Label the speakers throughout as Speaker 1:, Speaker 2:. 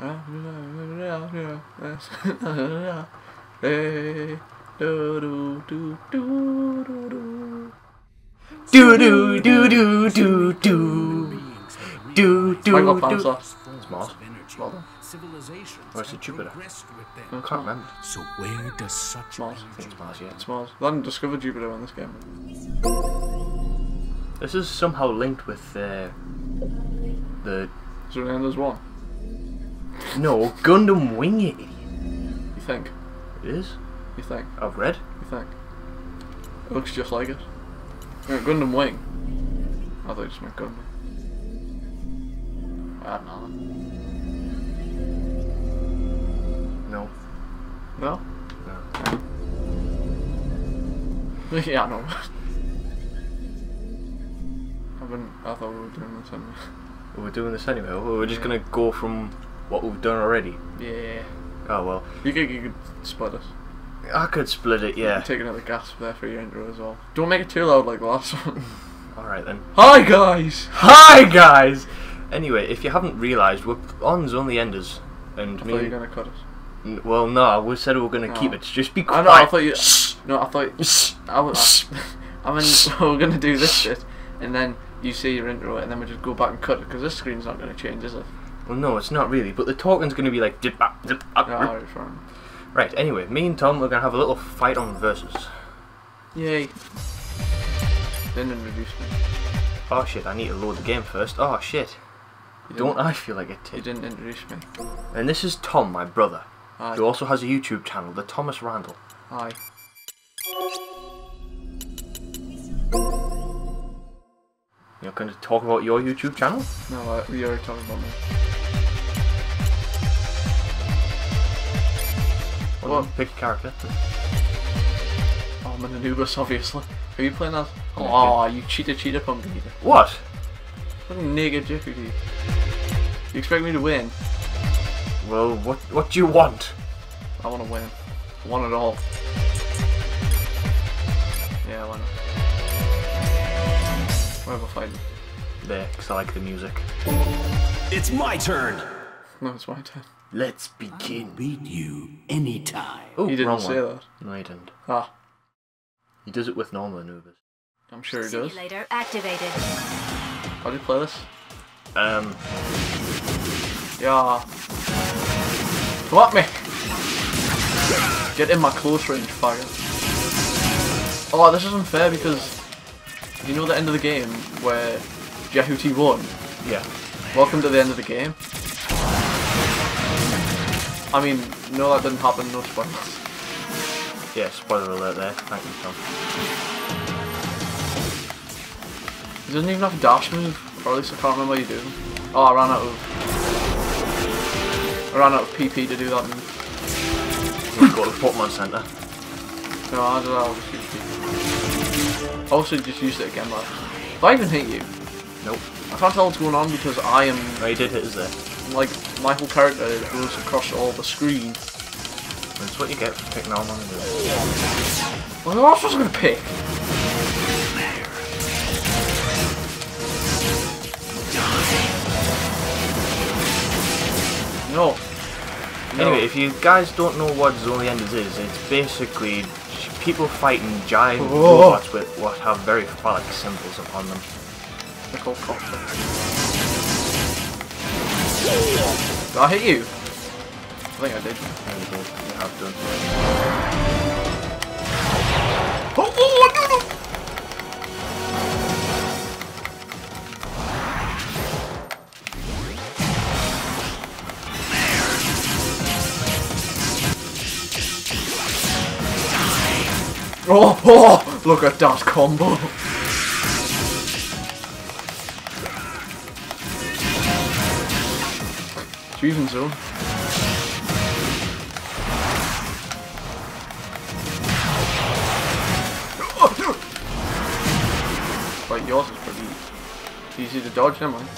Speaker 1: Do do do do do do.
Speaker 2: Do do do do do do. Do do do. Mars.
Speaker 1: Well.
Speaker 3: Civilization
Speaker 2: Or is it Jupiter?
Speaker 1: I.
Speaker 2: Can't remember.
Speaker 3: So where does such
Speaker 1: Mars.
Speaker 2: I think it's Mars, yeah.
Speaker 1: It's Mars. They hadn't discovered Jupiter in this game.
Speaker 2: This is somehow linked with uh, the
Speaker 1: So then there's one.
Speaker 2: No Gundam Wing, you idiot.
Speaker 1: You think?
Speaker 2: It is.
Speaker 1: You think?
Speaker 2: I've read.
Speaker 1: You think? It looks just like it. Yeah, Gundam Wing. I thought you just meant Gundam. I don't know.
Speaker 2: No.
Speaker 1: No?
Speaker 2: No.
Speaker 1: yeah, I know. I thought we were doing this anyway.
Speaker 2: We're doing this anyway. We're just gonna go from what we've done already.
Speaker 1: Yeah.
Speaker 2: Oh well.
Speaker 1: You could, you could split it.
Speaker 2: I could split it, yeah.
Speaker 1: Take another gasp there for your intro as well. Don't make it too loud like the last one.
Speaker 2: Alright then.
Speaker 1: Hi guys!
Speaker 2: Hi guys! Anyway, if you haven't realised, we're on's on Zone the Enders. And
Speaker 1: I
Speaker 2: me
Speaker 1: thought you were gonna cut it.
Speaker 2: N- Well, no, we said we were going to keep it. Just be
Speaker 1: I
Speaker 2: quiet.
Speaker 1: know, I thought you. No, I thought. I was. I mean, we're gonna do this shit, and then you see your intro, and then we just go back and cut it because this screen's not gonna change, is it?
Speaker 2: Well, no, it's not really. But the talking's going to be like dip up, dip up.
Speaker 1: No, alright, fine.
Speaker 2: Right. Anyway, me and Tom we're going to have a little fight on versus.
Speaker 1: Yay! Didn't introduce me.
Speaker 2: Oh shit! I need to load the game first. Oh shit!
Speaker 1: You
Speaker 2: Don't I feel like it?
Speaker 1: You didn't introduce me.
Speaker 2: and this is Tom, my brother,
Speaker 1: Aye.
Speaker 2: who also has a YouTube channel, the Thomas Randall.
Speaker 1: Aye.
Speaker 2: You're going to talk about your YouTube channel?
Speaker 1: No, I, we already talked about me. What?
Speaker 2: Pick a character.
Speaker 1: Oh, I'm an Anubis, obviously. Are you playing that? Oh, you cheater, cheater, pumpkin eater.
Speaker 2: What?
Speaker 1: Fucking naked Jeopardy. You expect me to win?
Speaker 2: Well, what what do you want?
Speaker 1: I want to win. I want it all. Yeah, why not? Where have I fighting?
Speaker 2: There, because I like the music.
Speaker 3: It's my turn.
Speaker 1: No, it's my turn.
Speaker 2: Let's
Speaker 3: Can
Speaker 2: begin.
Speaker 3: beat you anytime.
Speaker 2: Oh,
Speaker 1: He didn't
Speaker 2: wrong
Speaker 1: say
Speaker 2: one.
Speaker 1: that.
Speaker 2: No, he didn't.
Speaker 1: Ah,
Speaker 2: He does it with normal maneuvers.
Speaker 1: I'm sure he does.
Speaker 4: Simulator activated.
Speaker 1: How do you play this?
Speaker 2: Um,
Speaker 1: Yeah. Come at me! Get in my close range fire. Oh, this isn't fair because you know the end of the game where Jehuti won?
Speaker 2: yeah.
Speaker 1: Welcome to the end of the game. I mean, no that didn't happen, no spoilers.
Speaker 2: Yeah, spoiler alert there. Thank you, Tom.
Speaker 1: He doesn't even have a dash move, or at least I can't remember you do. Oh, I ran out of... I ran out of PP to do that move.
Speaker 2: We've got the Pokemon Center.
Speaker 1: No, I don't know, I'll just use PP. Also, just used it again, but... Did I even hit you?
Speaker 2: Nope.
Speaker 1: I can't tell what's going on because I am,
Speaker 2: No, he did hit us there.
Speaker 1: like, my whole character goes across all the screen.
Speaker 2: That's what you get for picking maneuvers.
Speaker 1: Well, what else was I going to pick? No. No.
Speaker 2: Anyway, if you guys don't know what Zone of the Enders is, it's basically people fighting giant
Speaker 1: Oh.
Speaker 2: robots with what have very phallic symbols upon them.
Speaker 1: They're called. Did I hit you? I think I did.
Speaker 2: Have done.
Speaker 1: Oh, oh. Oh, oh, look at that combo. Fusion zone. Right, yours is pretty easy to dodge, never mind.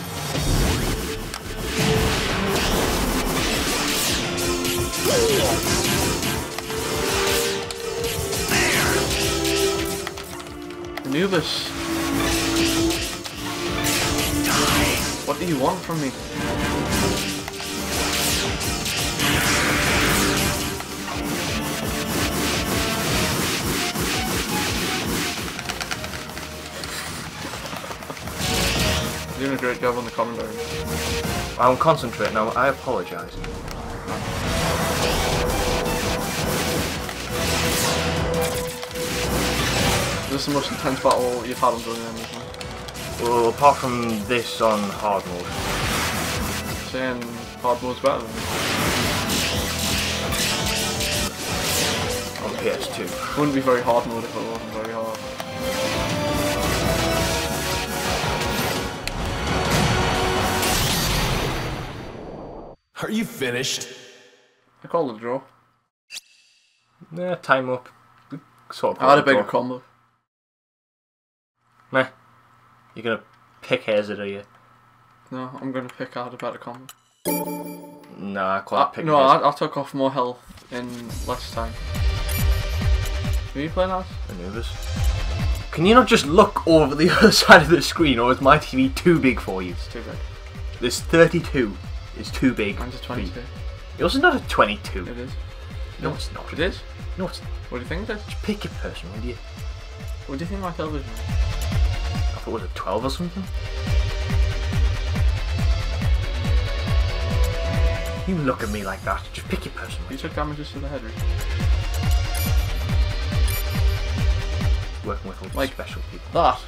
Speaker 1: Anubis. What do you want from me? You're doing a great job on the commentary.
Speaker 2: I'm concentrating now. I apologise.
Speaker 1: This Is this the most intense battle you've had on Johnny Anderson?
Speaker 2: Well, apart from this on hard mode.
Speaker 1: Saying hard mode's better than this.
Speaker 2: on PS2.
Speaker 1: Wouldn't be very hard mode if it wasn't very hard.
Speaker 3: Are you finished?
Speaker 1: I call it a draw.
Speaker 2: Yeah, time up. Sort of.
Speaker 1: I had a bigger
Speaker 2: draw.
Speaker 1: combo.
Speaker 2: Meh. You're gonna pick Hazard, are you.
Speaker 1: No, I'm gonna pick out a better combo.
Speaker 2: Nah, I call
Speaker 1: Uh,
Speaker 2: that picking
Speaker 1: no. I, I took off more health in less time. Are you playing that?
Speaker 2: Maneuvers. Can you not just look over the other side of the screen, or is my TV too big for you?
Speaker 1: It's too big.
Speaker 2: This 32 is too big.
Speaker 1: Mine's a 22.
Speaker 2: Yours is not a 22.
Speaker 1: It is.
Speaker 2: No, it's not.
Speaker 1: It is?
Speaker 2: No, it's not.
Speaker 1: What do you think it is?
Speaker 2: Just pick your person, would you?
Speaker 1: What do you think my television is?
Speaker 2: I thought it was a 12 or something. You look at me like that. Just pick your person.
Speaker 1: You took damages to the head.
Speaker 2: Working with all these
Speaker 1: Like-
Speaker 2: special people.
Speaker 1: That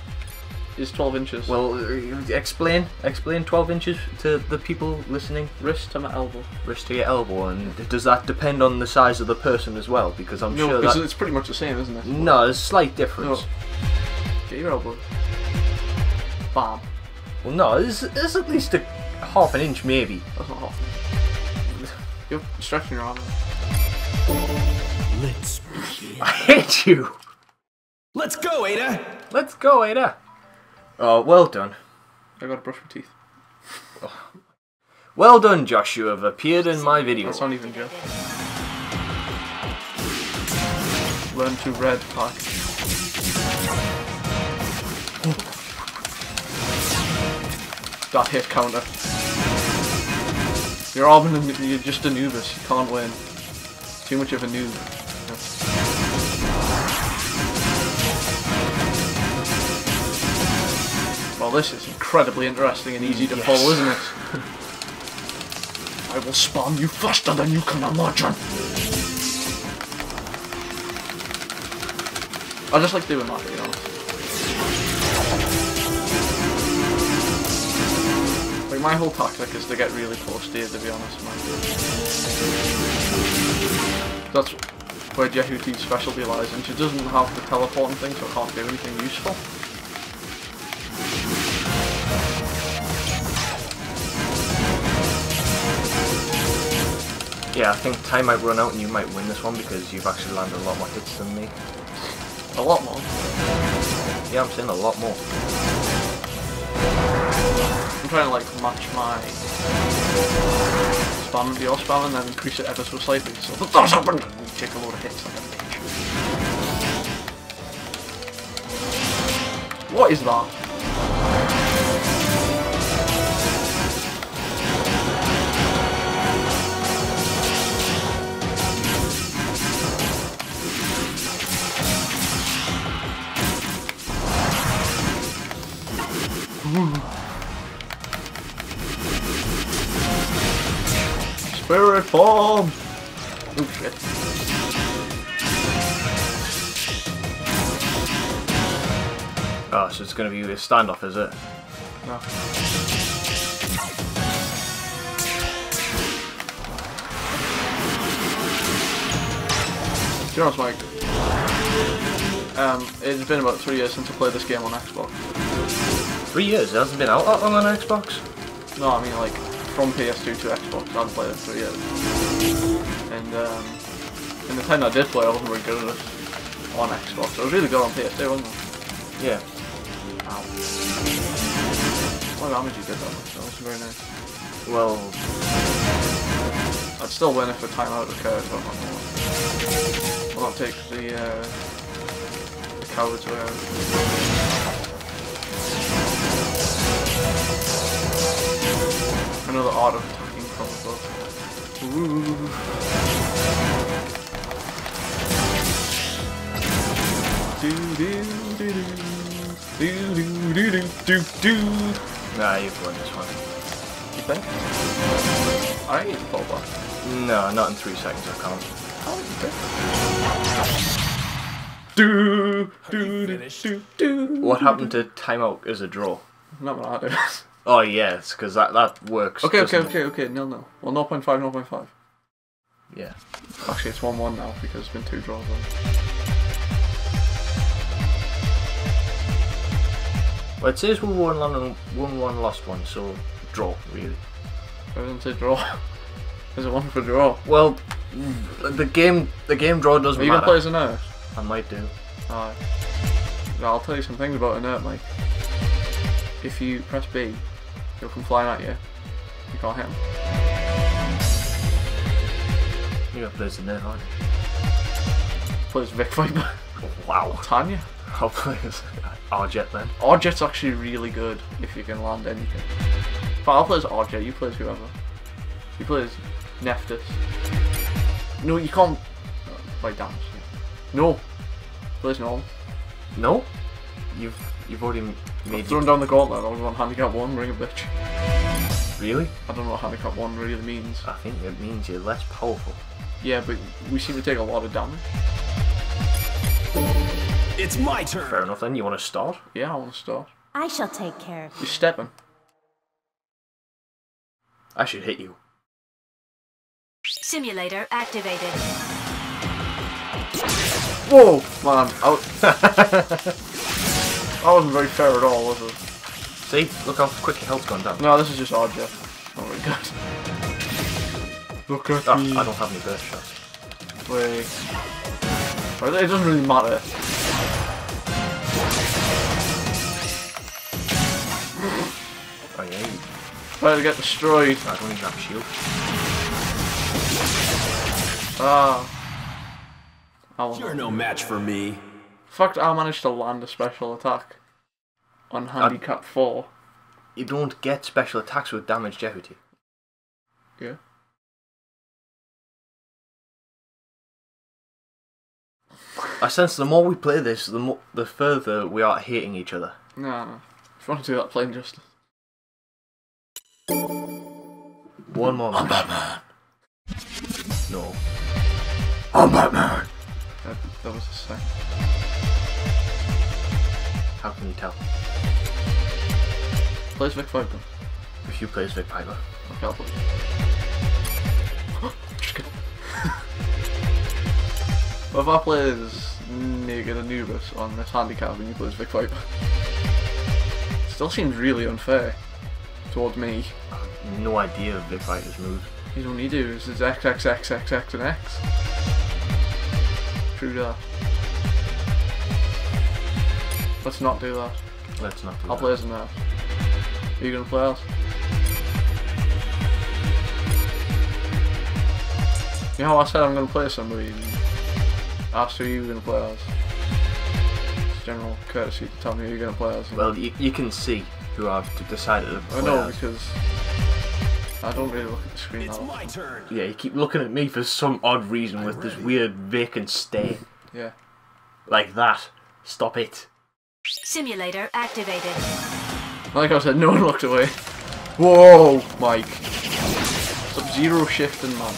Speaker 1: is 12 inches.
Speaker 2: Well, uh, explain, explain 12 inches to the people listening.
Speaker 1: wrist to my elbow.
Speaker 2: Wrist to your elbow, and does that depend on the size of the person as well? Because I'm
Speaker 1: No,
Speaker 2: sure
Speaker 1: because
Speaker 2: that.
Speaker 1: it's pretty much the same, isn't it?
Speaker 2: No, there's a slight difference.
Speaker 1: No. Get your elbow. Bam.
Speaker 2: Well, no, there's, there's at least a half an inch, maybe.
Speaker 1: That's not hot. You're stretching your arm.
Speaker 3: Let's begin.
Speaker 2: I hate you.
Speaker 3: Let's go, Ada!
Speaker 2: Let's go, Ada. Oh, well done.
Speaker 1: I gotta brush my teeth. Oh.
Speaker 2: Well done, Josh. You have appeared in my video.
Speaker 1: That's not even Josh. Learn to red pack. That hit counter. You're Arbin and you're just Anubis. You can't win. Too much of a noob. Well, this is incredibly interesting and easy to
Speaker 2: Yes.
Speaker 1: follow, isn't it? I will spawn you faster than you can imagine. I just like doing that, to be honest. Like my whole tactic is to get really close to you, to be honest, man. That's where Jehuti's specialty lies, and she doesn't have the teleporting thing, so can't do anything useful.
Speaker 2: Yeah, I think time might run out and you might win this one because you've actually landed a lot more hits than me.
Speaker 1: A lot more.
Speaker 2: Yeah, I'm saying a lot more.
Speaker 1: I'm trying to like match my spam with your spam and then increase it ever so slightly so that does happen and you take a load of hits like a bitch. What is that? Spirit bomb! Oh shit.
Speaker 2: Oh, so it's going to be a standoff, is it?
Speaker 1: No. To be honest, Mike, um, it's been about three years since I played this game on Xbox.
Speaker 2: Three years. It hasn't been out that long on Xbox.
Speaker 1: No, I mean like from PS2 to Xbox. I haven't played it for three years. And um, in the time I did play, I wasn't very good at it on Xbox. I was really good on PS2, wasn't I?
Speaker 2: Yeah.
Speaker 1: Ow. What damage you did that much? That wasn't very nice.
Speaker 2: Well,
Speaker 1: I'd still win if the timeout occurred, but I'm not gonna. I'll not take the, uh, the coward's way I know the art of attacking from above. Ooh. Do do do do do do do do do do.
Speaker 2: Nah, you've won this one.
Speaker 1: You think? I think it's fall back.
Speaker 2: No, not in three seconds, I can't.
Speaker 1: Do,
Speaker 3: Are you
Speaker 1: do, do,
Speaker 3: finished?
Speaker 1: do, do.
Speaker 2: What happened to timeout as a draw?
Speaker 1: Not what I do.
Speaker 2: Oh, yes, because that, that works.
Speaker 1: okay, okay, okay, okay, nil nil. Well, 0.5, 0.5.
Speaker 2: Yeah.
Speaker 1: Actually, it's 1 1 now because it's been two draws. Then.
Speaker 2: Well, it says we won one, and won one, lost one, so draw, really.
Speaker 1: I didn't say draw. Is it one for draw?
Speaker 2: Well, the game the game draw doesn't
Speaker 1: Are you gonna play as a nurse?
Speaker 2: I might do.
Speaker 1: Alright. I'll tell you some things about Inhert, Mike. If you press B, he'll come flying at you. You can't hit him.
Speaker 2: You got plays in there, aren't you?
Speaker 1: Plays Vic Viper.
Speaker 2: Wow.
Speaker 1: Tanya.
Speaker 2: I'll play as Ardjet then.
Speaker 1: Ardjet's actually really good if you can land anything. But I'll play as Ardjet, you play as whoever. You play as Nephtis. No, you can't. By damage. No. Play as Norm.
Speaker 2: No? You've you've already m- made
Speaker 1: Thrown down the gauntlet, I was on handicap 1, ring a bitch.
Speaker 2: Really?
Speaker 1: I don't know what handicap 1 really means.
Speaker 2: I think it means you're less powerful.
Speaker 1: Yeah, but we seem to take a lot of damage.
Speaker 3: It's my turn.
Speaker 2: Fair enough then, you wanna start?
Speaker 1: Yeah, I want to start.
Speaker 4: I shall take care of
Speaker 1: You're stepping.
Speaker 2: I should hit you.
Speaker 5: Simulator activated.
Speaker 1: Whoa, man. I w- that wasn't very fair at all, was it?
Speaker 2: See? Look how quick your health's gone down.
Speaker 1: No, this is just odd, Jeff. Oh my god. Look at
Speaker 2: Oh,
Speaker 1: me.
Speaker 2: I don't have any burst shots.
Speaker 1: Wait. It doesn't really matter.
Speaker 2: Oh yeah, you,
Speaker 1: Try to get destroyed.
Speaker 2: I don't even have a shield.
Speaker 1: Ah. I won.
Speaker 3: You're no match for me.
Speaker 1: In fact, I managed to land a special attack on handicap 4.
Speaker 2: You don't get special attacks with damage jeopardy.
Speaker 1: Yeah.
Speaker 2: I sense the more we play this, the more the further we are hating each other.
Speaker 1: No, no. If you want to do that, plain justice.
Speaker 2: One more match.
Speaker 1: Batman.
Speaker 2: No.
Speaker 1: I'm Batman. That, that was a sign.
Speaker 2: How can you tell?
Speaker 1: Plays Vic Viper.
Speaker 2: If you play as Vic Viper.
Speaker 1: Okay, I'll play. Just kidding. What if I play as Naked Anubis on this handicap and you play as Vic Viper? Still seems really unfair towards me.
Speaker 2: I have no idea of Vic Viper's moves.
Speaker 1: You don't need to, it's X, X, X, X, X, and X. True that. Let's not do that.
Speaker 2: Let's not do
Speaker 1: I'll
Speaker 2: that.
Speaker 1: play as a nurse. Are you gonna play as? You know how I said I'm gonna play somebody and asked who you were gonna play as? It's general courtesy to tell me who you're gonna play as.
Speaker 2: Well, you, you can see who I've decided to play I
Speaker 1: know
Speaker 2: as.
Speaker 1: because I don't really look at the screen
Speaker 3: It's my turn.
Speaker 2: Yeah, you keep looking at me for some odd reason with this weird vacant stare.
Speaker 1: Yeah.
Speaker 2: Like that. Stop it.
Speaker 5: Simulator activated.
Speaker 1: Like I said, no one looked away. Whoa, Mike. Stop zero shifting, man.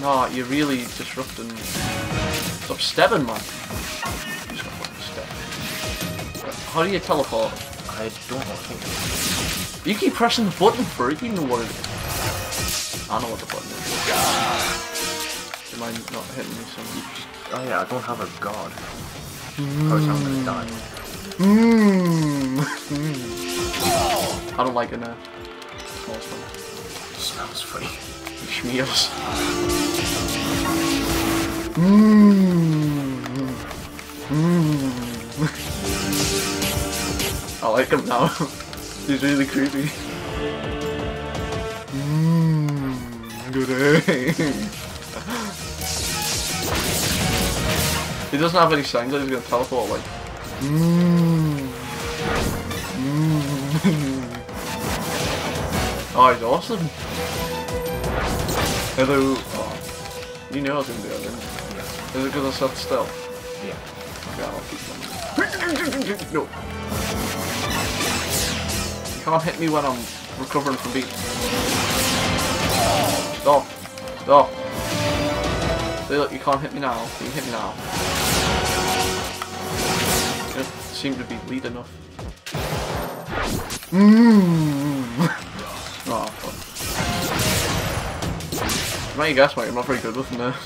Speaker 1: Nah, you're really disrupting. Stop stepping, man. I'm just gonna step. How do you teleport?
Speaker 2: I don't know. Think
Speaker 1: You keep pressing the button for it, you know what it is. I know what the button is. Do you mind not hitting me some?
Speaker 2: Oh yeah, I don't have a god. Hmm. Oh, or else I'm gonna die.
Speaker 1: Mmm. I don't like it now. Smells funny.
Speaker 2: smells funny.
Speaker 1: Schmears. Mmm. Mmm. I like him now. He's really creepy. Mmm. Good He doesn't have any signs that he's gonna teleport like. Mmm. Mmm. Oh, he's awesome. Hello. Oh. You know I was gonna do that, didn't you? Is it because I sat still?
Speaker 2: Yeah.
Speaker 1: Okay, I'll keep going. No. You can't hit me when I'm recovering from beating. Stop. Stop. See, look, you can't hit me now. You can hit me now. Seem to be lead enough. Mmm. Oh, fuck. Might guess, mate, I'm not very good with this.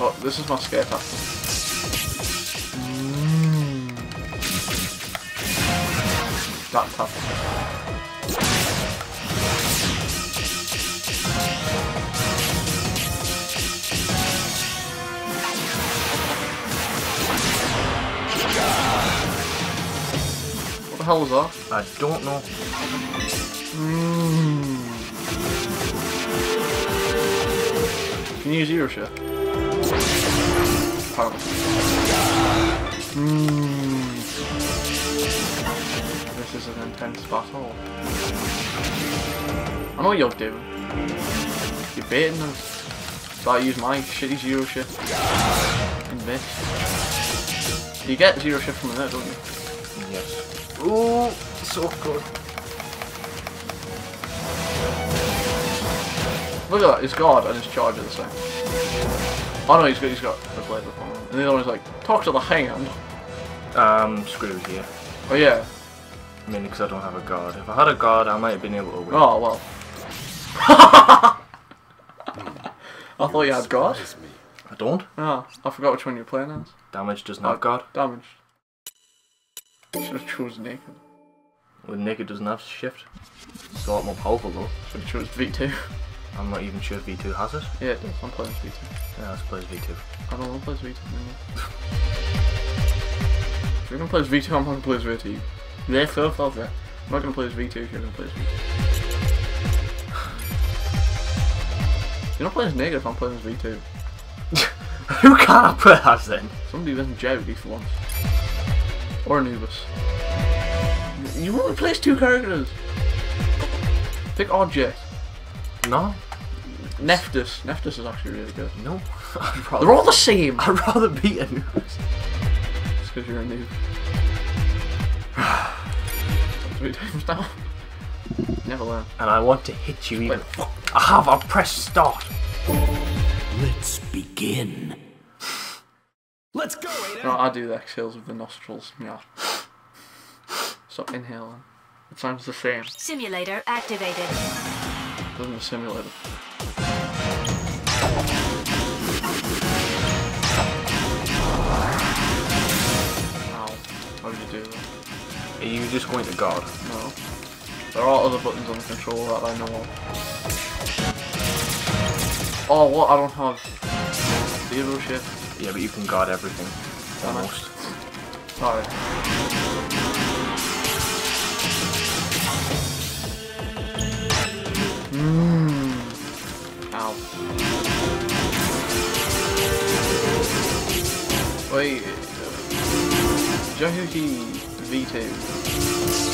Speaker 1: Oh, this is my scare tactic. Mm. That tactic. Was that?
Speaker 2: I don't know.
Speaker 1: Mm. Can you use zero shift? Apparently. Mm. This is an intense battle. I know what you're doing. You're baiting us. So I use my shitty zero shift and miss. You get zero shift from there, don't you?
Speaker 2: Yes. Ooh, so good.
Speaker 1: Look at that, his guard and his charge are the same. Oh no, he's got, he's got a blade with him. And the other one's like, talk to the hand.
Speaker 2: Um, screwed here.
Speaker 1: Oh yeah.
Speaker 2: I mean, because I don't have a guard. If I had a guard, I might have been able to win.
Speaker 1: Oh well. I thought you had guard.
Speaker 2: I don't.
Speaker 1: Oh, I forgot which one you're playing as.
Speaker 2: Damage doesn't have guard.
Speaker 1: Damage. Should have chosen naked.
Speaker 2: Well, naked doesn't have shift. It's a lot more powerful though.
Speaker 1: Should have chosen V2.
Speaker 2: I'm not even sure V2 has it.
Speaker 1: Yeah, it does. I'm playing V2.
Speaker 2: Yeah, let's play V2.
Speaker 1: I don't want to play V2 anymore. if you're gonna play as V2, I'm not gonna play as V2. Yeah, fair, fair, fair. I'm not gonna play as V2 if you're gonna play as V2. You're not playing as negative, I'm playing as V2.
Speaker 2: Who can I play as then?
Speaker 1: Somebody who isn't Jowdy for once. Or Anubis. You only play as two characters! Pick Object.
Speaker 2: No.
Speaker 1: Nephtis. Nephtis is actually really good.
Speaker 2: No. I'd rather,
Speaker 1: They're all the same!
Speaker 2: I'd rather beat Anubis.
Speaker 1: It's because you're a noob. Three times now. Never learn.
Speaker 2: And I want to hit you even.
Speaker 1: Wait.
Speaker 2: I have, I'll press start.
Speaker 3: Let's begin. Let's go, Ada.
Speaker 1: No, I do the exhales with the nostrils. Yeah. Stop inhaling. It sounds the same.
Speaker 5: Simulator activated.
Speaker 1: Doesn't the simulator? Ow. How did you do that?
Speaker 2: Are you just going to guard?
Speaker 1: No. There are other buttons on the controller that I know of. Oh, what? I don't have zero shift.
Speaker 2: Yeah, but you can guard everything. Almost.
Speaker 1: Sorry. Mmm. Ow. Wait. Jehuti V2.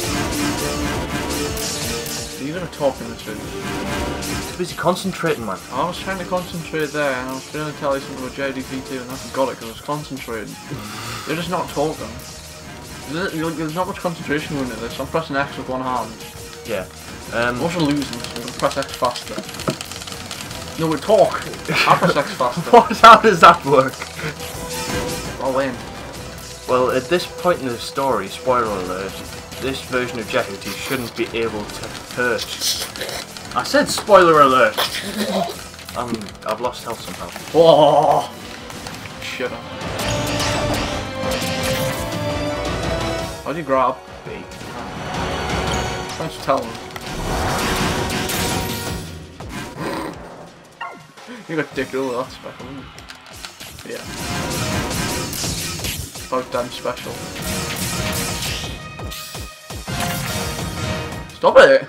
Speaker 1: You gonna talk in this video?
Speaker 2: Busy concentrating, man.
Speaker 1: I was trying to concentrate there and I was trying to tell you something about JDP2, and I forgot it because I was concentrating. You're just not talking. There's not much concentration going into this. I'm pressing X with one hand.
Speaker 2: Yeah. Um,
Speaker 1: I'm also losing, so I'm gonna press X faster. No, we talk. I press X faster.
Speaker 2: what? How does that work?
Speaker 1: I'll win.
Speaker 2: Well, at this point in the story, spoiler alert, this version of Jehuti shouldn't be able to hurt. I said spoiler alert! um, I've lost health somehow.
Speaker 1: Oh, shit. How do you grab?
Speaker 2: B.
Speaker 1: Thanks for telling me. you got dick over that special, you? Yeah. About damn special. Stop it!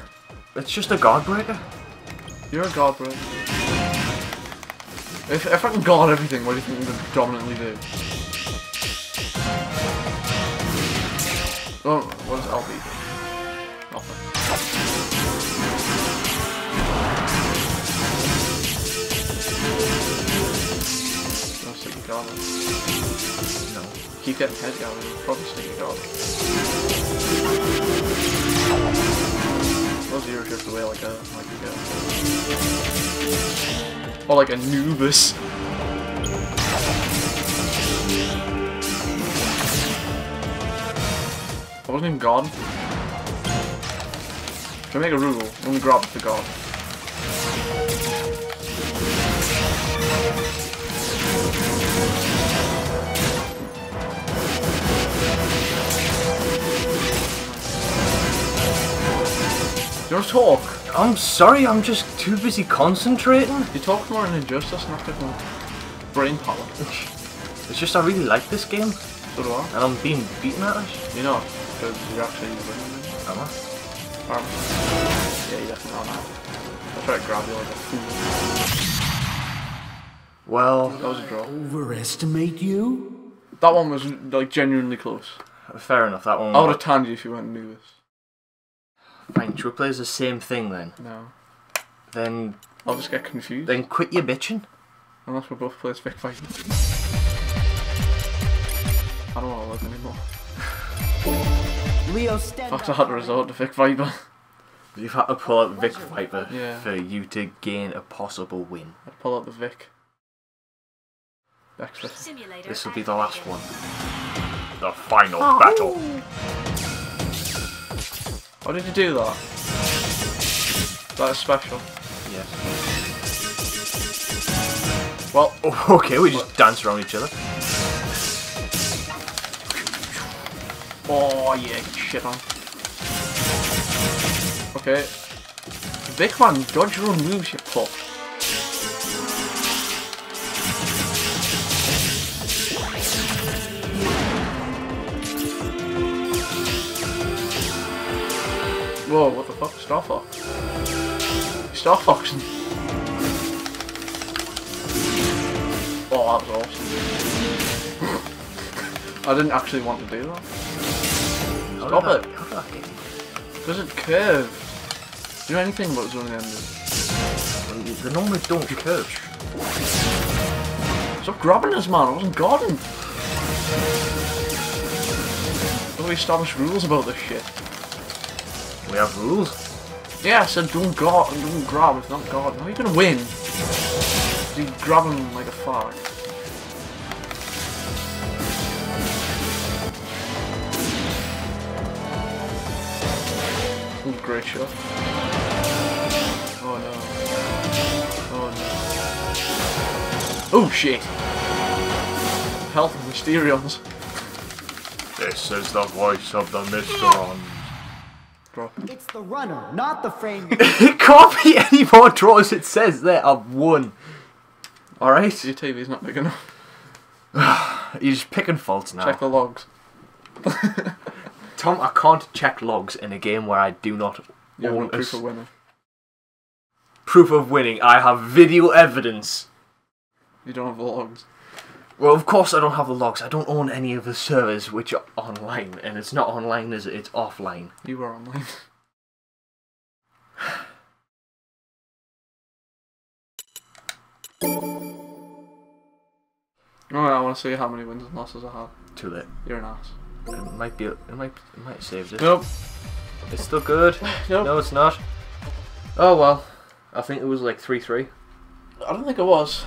Speaker 2: It's just a guard breaker.
Speaker 1: You're a god, bro. If, if I can guard everything, what do you think I'm predominantly do? Oh, what does LB? Nothing. No, stick your guard.
Speaker 2: No.
Speaker 1: Keep getting head guard, you'll probably your guard. away like a like a girl. Or like Anubis. I wasn't even God. Can I make a rule? Only grab the God. You want to talk?
Speaker 2: I'm sorry, I'm just too busy concentrating.
Speaker 1: You talk more in Injustice, not with more brain power.
Speaker 2: It's just I really like this game,
Speaker 1: So do I.
Speaker 2: and I'm being beaten at it.
Speaker 1: You know, because you're actually winning.
Speaker 2: Am I?
Speaker 1: Or, yeah, you definitely are now. I try to grab you like a fool.
Speaker 2: Well,
Speaker 1: That was a draw.
Speaker 3: Overestimate you?
Speaker 1: That one was like genuinely close.
Speaker 2: fair enough. That one.
Speaker 1: I would have tanned you if you went and knew this.
Speaker 2: Fine, should we play as the same thing then?
Speaker 1: No.
Speaker 2: Then,
Speaker 1: I'll just get confused.
Speaker 2: then quit your bitching.
Speaker 1: Unless we both play as Vic Viper. I don't want to live anymore.
Speaker 4: Leo, stand
Speaker 1: Fucked I
Speaker 4: up.
Speaker 1: had to resort to Vic Viper.
Speaker 2: You've had to pull out Vic Viper
Speaker 1: Yeah.
Speaker 2: for you to gain a possible win.
Speaker 1: I'd pull out the Vic. Extra.
Speaker 5: Simulator
Speaker 2: This will be the last one. The final oh. battle.
Speaker 1: Why did you do that? That is special.
Speaker 2: Yes.
Speaker 1: Well,
Speaker 2: okay, we just dance around each other.
Speaker 1: oh yeah, shit on. Okay. Vic man, dodge your own moves, you pup. Whoa, what the fuck? Star Fox. Star Foxing. Oh, that was awesome. I didn't actually want to do that. Stop it.
Speaker 2: that- How did that get
Speaker 1: Because it curved. Do you know anything about zoning ended?
Speaker 2: you? They normally don't curve.
Speaker 1: Stop grabbing us, man. I wasn't guarding. We established rules about this shit.
Speaker 2: We have rules.
Speaker 1: Yeah, I said don't and don't grab if not guard. How are you gonna win? You grab him like a fag. Ooh, great shot. Oh no. Oh no. Oh shit! Health of Mysterons.
Speaker 2: This is the voice of the Mysteron.
Speaker 1: Drop.
Speaker 4: It's the runner, not the frame.
Speaker 2: it can't be any more draws. It says there. I've won. All right.
Speaker 1: Your TV's not big enough.
Speaker 2: You're just picking faults now.
Speaker 1: Check the logs.
Speaker 2: Tom, I can't check logs in a game where I do not
Speaker 1: You have no
Speaker 2: own a
Speaker 1: proof
Speaker 2: s-
Speaker 1: of winning.
Speaker 2: proof of winning. I have video evidence.
Speaker 1: You don't have logs.
Speaker 2: Well, of course I don't have the logs. I don't own any of the servers which are online, and it's not online, is it? It's offline.
Speaker 1: You were online. Alright, I want to see how many wins and losses I have.
Speaker 2: Too late.
Speaker 1: You're an ass.
Speaker 2: It might be. It might. It might save this.
Speaker 1: Nope.
Speaker 2: It's still good.
Speaker 1: Nope.
Speaker 2: No, it's not. Oh well. I think it was like three three.
Speaker 1: I don't think it was.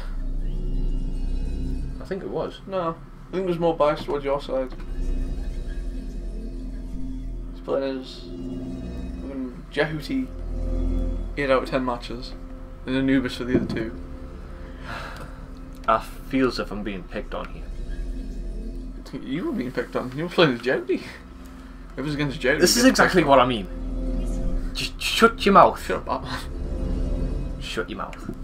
Speaker 2: I think it was.
Speaker 1: No. I think there's more bias towards your side. He's playing as fucking Jehuti 8 out of 10 matches. And Anubis for the other two.
Speaker 2: I feel as if I'm being picked on here.
Speaker 1: You were being picked on. You were playing as Jehuti. It was against Jehuti.
Speaker 2: This is exactly what I mean. Just shut your mouth.
Speaker 1: Shut up, Batman.
Speaker 2: Shut your mouth.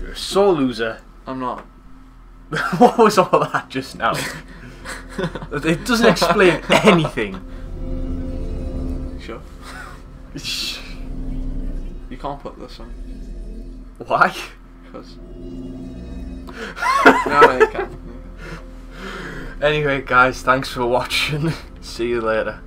Speaker 2: You're a sore loser.
Speaker 1: I'm not.
Speaker 2: what was all that just now? it doesn't explain anything.
Speaker 1: Sure. You can't put this on.
Speaker 2: Why?
Speaker 1: Because. no, no, you can't.
Speaker 2: Anyway, guys, thanks for watching. See you later.